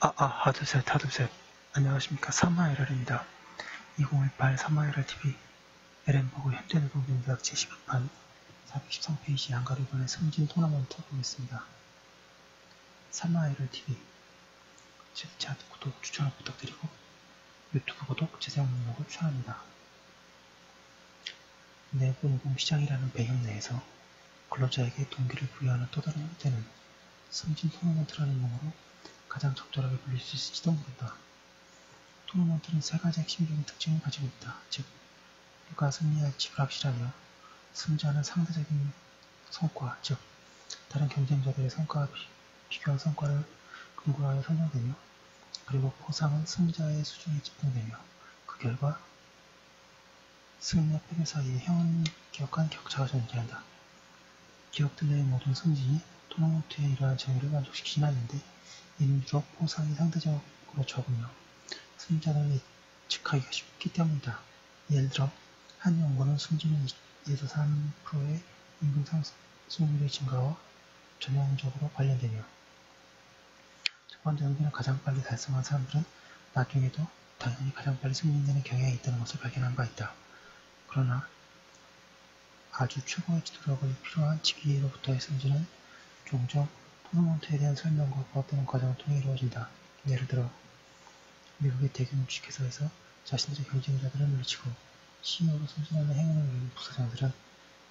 아, 아, 하드셋, 하드셋. 안녕하십니까. 3마이럴입니다. 2018 3마이럴 TV 에렌버그 현대노동경대학 제12판 413페이지 양가로 이번에 승진 토너먼트 보겠습니다. 3마이럴 TV 제 구독, 추천을 부탁드리고 유튜브 구독, 재생 목록을 추천합니다. 내부 노동 시장이라는 배경 내에서 근로자에게 동기를 부여하는 또 다른 형태는 승진 토너먼트라는 용어로 가장 적절하게 불릴 수 있을지도 모른다. 토너먼트는 세 가지 핵심적인 특징을 가지고 있다. 즉, 누가 승리할지 불확실하며 승자는 상대적인 성과, 즉 다른 경쟁자들의 성과와 비 교한 성과를 근거로 하여 설명되며 그리고 보상은 승자의 수준에 집중되며 그 결과 승리와 패배 사이에 현격한 격차가 존재한다. 기업들 내의 모든 승진이 토너먼트의 이러한 정의를 만족시키진 않는데 이는 유럽 보상이 상대적으로 적으며 승자를 예측하기가 쉽기 때문이다. 예를 들어 한 연구는 승진은 2에서 3%의 임금 상승률의 증가와 전형적으로 관련되며 첫 번째 연구는 가장 빨리 달성한 사람들은 나중에도 당연히 가장 빨리 승진되는 경향이 있다는 것을 발견한 바 있다. 그러나 아주 최고의 지도력을 필요한 직위로부터의 승진은 종종 토너먼트에 대한 설명과 부합되는 과정을 통해 이루어진다. 예를 들어 미국의 대규모 주식회사에서 자신들의 경쟁자들을 물리치고 CEO로 승진하는 행운을 누린 부사장들은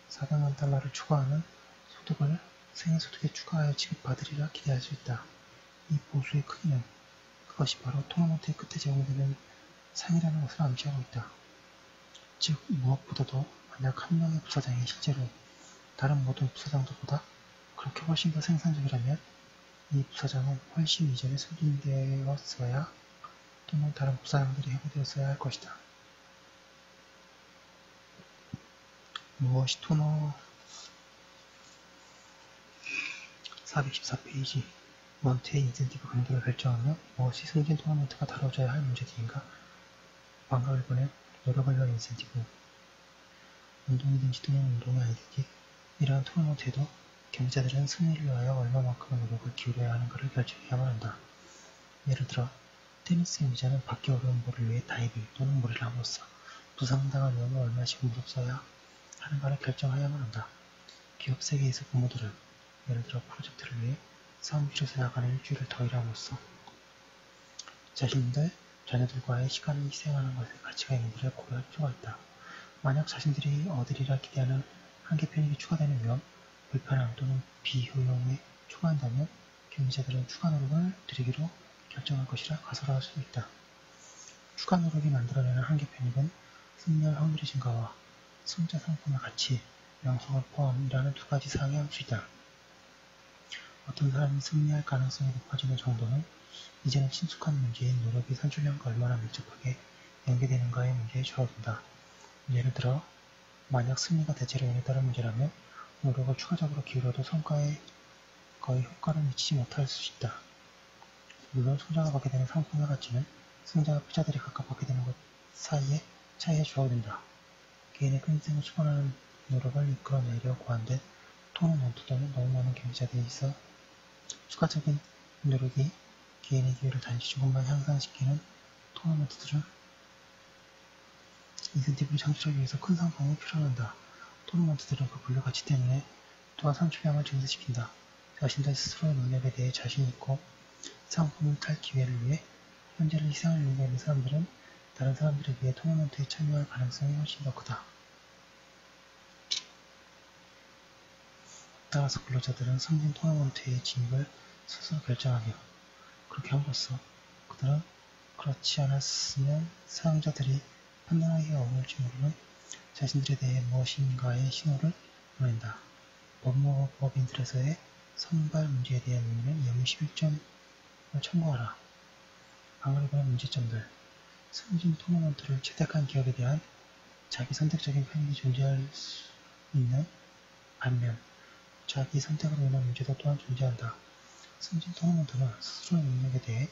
400만 달러를 추가하는 소득을 생애소득에 추가하여 지급받으리라 기대할 수 있다. 이 보수의 크기는 그것이 바로 토너먼트의 끝에 제공되는 상이라는 것을 암시하고 있다. 즉 무엇보다도 만약 한 명의 부사장이 실제로 다른 모든 부사장들보다 그렇게 훨씬 더 생산적이라면 이 부사장은 훨씬 이전에 승진되었어야 또는 다른 부사장들이 해고되었어야 할 것이다. 무엇이 토너 414페이지 먼트의 인센티브 강도를 결정하며 무엇이 승진 토너먼트가 다뤄져야 할 문제들인가 방과를 보낸 노력을 위한 인센티브 운동이든지 또는 운동이 아니든지 이러한 토너먼트에도 경자들은 승리를 위하여 얼마만큼의 노력을 기울여야 하는가를 결정해야만 한다. 예를 들어 테니스의 의자는 밖에 어려운 볼을 위해 다이빙 또는 모래를 함으로써 부상당한 위험을 얼마씩 무릅써야 하는가를 결정하야만 한다. 기업 세계에서 부모들은 예를 들어 프로젝트를 위해 사무실에서 나가는 일주일을 더 일함으로써 자신들, 자녀들과의 시간을 희생하는 것에 가치가 있는지를 고려할 필요가 있다. 만약 자신들이 얻으리라 기대하는 한계 편익이 추가되는 위험, 불편함 또는 비효용에 추가한다면 경제자들은 추가 노력을 들이기로 결정할 것이라 가설화할 수 있다. 추가 노력이 만들어내는 한계 편익은 승리할 확률의 증가와 승자 상품의 가치, 명성을 포함이라는 두 가지 사항이 있다. 어떤 사람이 승리할 가능성이 높아지는 정도는 이제는 친숙한 문제인 노력의 산출량과 얼마나 밀접하게 연계되는가의 문제에 줄어든다. 예를 들어 만약 승리가 대체로 인에 따른 문제라면 노력을 추가적으로 기울여도 성과에 거의 효과를 미치지 못할 수 있다. 물론 승자가 받게 되는 상품의 가치는 승자와 패자들이 각각 받게 되는 것 사이에 차이에 주어진다. 개인의 끈생을 수반하는 노력을 이끌어내려고 한데 토너먼트들은 너무 많은 경기자들이 있어 추가적인 노력이 개인의 기회를 단시 조금만 향상시키는 토너먼트들은 인센티브를 창출하기 위해서 큰 상품이 필요한다. 토너먼트들은 그 분류 가치 때문에 또한 산출량을 증대시킨다. 자신들 스스로의 능력에 대해 자신이 있고 상품을 탈 기회를 위해 현재를 의미가 있는 사람들은 다른 사람들에 비해 토너먼트에 참여할 가능성이 훨씬 더 크다. 따라서 근로자들은 승진 토너먼트의 진입을 스스로 결정하며 그렇게 함으로써 그들은 그렇지 않았으면 사용자들이 판단하기가 어려울지 모르는 자신들에 대해 무엇인가의 신호를 보낸다. 법무법인들에서의 선발 문제에 대한 의미는 영유 11점을 참고하라. 방어리보는 문제점들 승진 토너먼트를 채택한 기업에 대한 자기 선택적인 편익이 존재할 수 있는 반면 자기 선택으로 인한 문제도 또한 존재한다. 승진 토너먼트는 스스로의 능력에 대해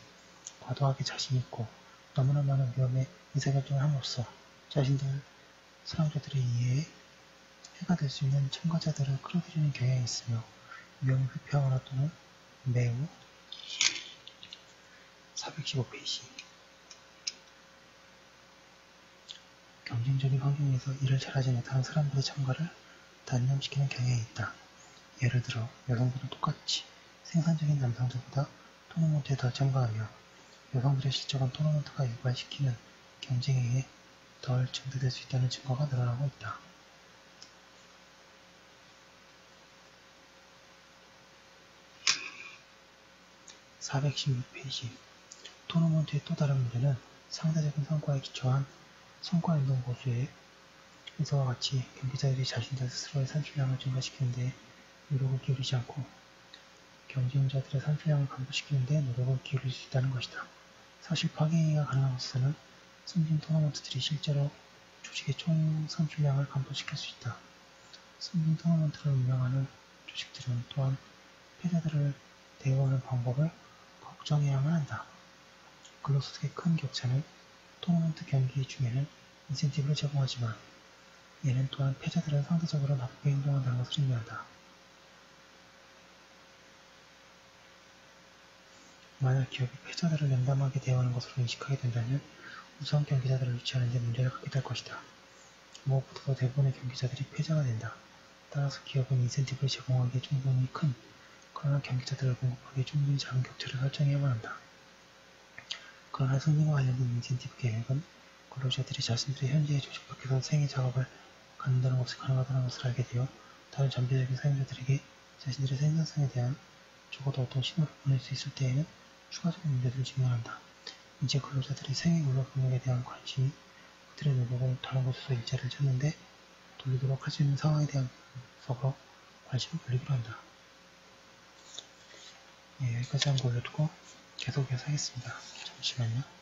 과도하게 자신 있고 너무나 많은 위험에 의사결정을 함으로써 자신들 사용자들의 이해에 해가 될 수 있는 참가자들을 끌어들이는 경향이 있으며 위험을 회피하거나 또는 매우 415페이지 경쟁적인 환경에서 일을 잘하지 못하는 사람들의 참가를 단념시키는 경향이 있다. 예를 들어 여성들은 똑같이 생산적인 남성들보다 토너먼트에 더 참가하며 여성들의 실적은 토너먼트가 유발시키는 경쟁에 의해 덜 증대될 수 있다는 증거가 늘어나고 있다. (416페이지) 토너먼트의 또 다른 문제는 상대적인 성과에 기초한 성과운동 보수에 에서와 같이 경기자들이 자신들 스스로의 산출량을 증가시키는 데 노력을 기울이지 않고 경쟁자들의 산출량을 감소시키는 데 노력을 기울일 수 있다는 것이다. 사실 파괴가 가능한 곳에서는 승진 토너먼트들이 실제로 조직의 총 산출량을 감소시킬 수 있다. 승진 토너먼트를 운영하는 조직들은 또한 패자들을 대우하는 방법을 걱정해야만 한다. 근로소득의 큰 격차는 토너먼트 경기 중에는 인센티브를 제공하지만 얘는 또한 패자들은 상대적으로 나쁘게 행동한다는 것을 의미한다. 만약 기업이 패자들을 냉담하게 대하는 것으로 인식하게 된다면 우선 경기자들을 유치하는 데 문제를 갖게 될 것이다. 무엇보다도 대부분의 경기자들이 패자가 된다. 따라서 기업은 인센티브를 제공하기에 충분히 큰, 그러나 경기자들을 공급하기에 충분히 작은 격차를 설정해야만 한다. 그러나 승진과 관련된 인센티브 계획은 근로자들이 자신들의 현재의 조직 밖에서 생애 작업을 갖는다는 것이 가능하다는 것을 알게 되어 다른 전비적인 사용자들에게 자신들의 생산성에 대한 적어도 어떤 신호를 보낼 수 있을 때에는 추가적인 문제들을 증명한다. 이제 근로자들이 생애 근로 경력에 대한 관심이 그들의 노력을 다른 곳에서 일자리를 찾는 데 돌리도록 할 수 있는 상황에 대한 분석으로 관심을 돌리기로 한다. 예, 여기까지 한번 올려두고 계속 이어서 하겠습니다. 잠시만요.